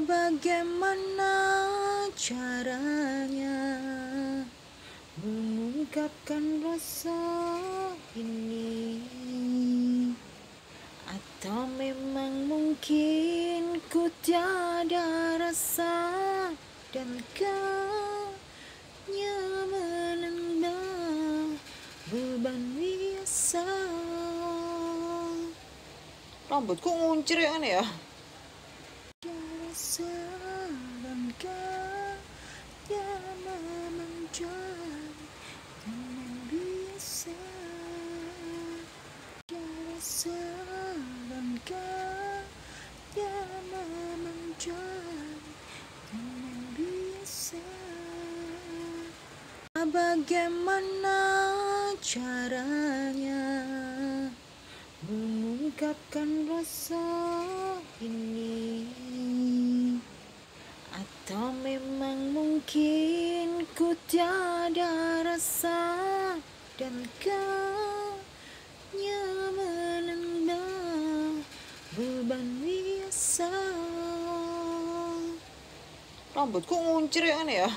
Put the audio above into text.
Bagaimana caranya mengungkapkan rasa ini Atau memang mungkin ku tiada rasa dan menambah beban biasa Rambutku nguncir ya aneh ya. Kau yang memanjang dengan biasa? Rasa dan kau yang memanjang dengan biasa Bagaimana caranya mengungkapkan rasa ini Atau memang mungkin ku tiada rasa dan kau hanya menambah beban biasa Rambutku nguncir ya aneh ya.